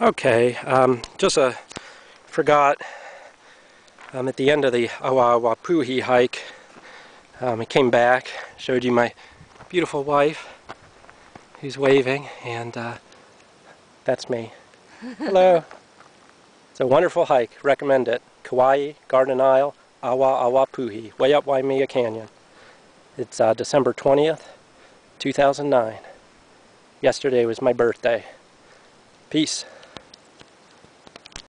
Okay, um, just uh, forgot um, at the end of the Awaawapuhi hike, um, I came back, showed you my beautiful wife who's waving, and uh, that's me. Hello. it's a wonderful hike, recommend it. Kauai, Garden Isle, Awaawapuhi, way up Waimea Canyon. It's uh, December 20th, 2009. Yesterday was my birthday. Peace.